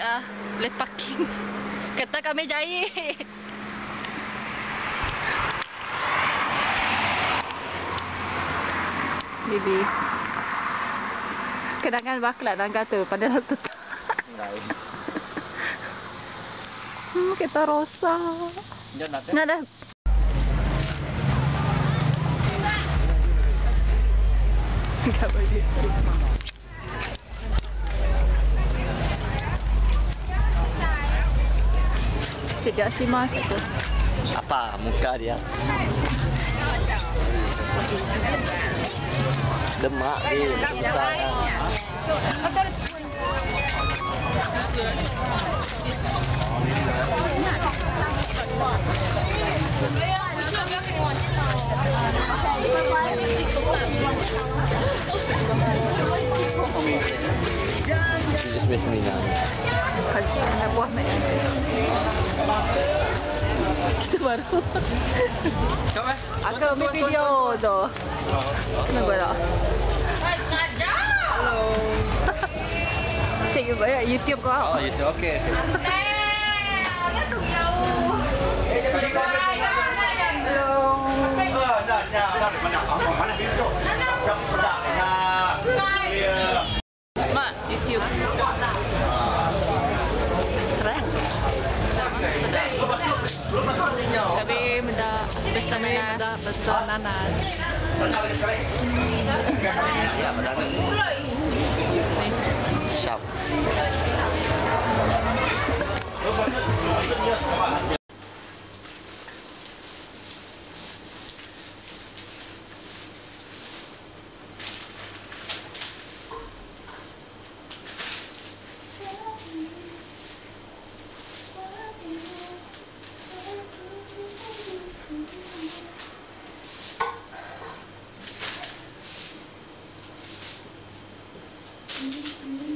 Boleh parking. Kata kami jahit. Bibi. Kenangan baklat tangga tu pada waktu tu. Lain. Hmm, kita rosak. Jangan nak. Nah dah. Tak boleh. Sejak si mas tu. Apa muka dia? Demak dia macam besar. Just miss me buah. Kita baru. Aku ambil video tu. Nampak tak? Hello. Cik banyak YouTube kau. Oh, okey. Hello. Mak, YouTube. Nanas. Ya, betul. Sharp. Uhum.